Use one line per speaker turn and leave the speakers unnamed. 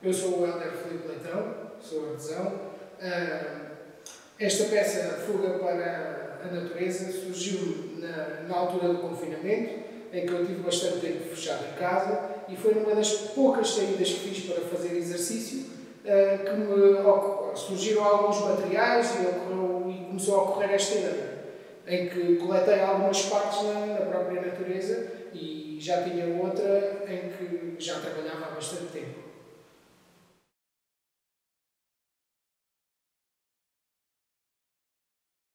Eu sou o Helder Felipe Leitão, sou artesão. Ah, esta peça, Fuga para a Natureza, surgiu na, na altura do confinamento, em que eu tive bastante tempo fechado em casa e foi uma das poucas saídas que fiz para fazer exercício ah, que me surgiram alguns materiais e, ocorreu, e começou a ocorrer esta ideia, em que coletei algumas partes na, na própria natureza e já tinha outra em que já trabalhava há bastante tempo.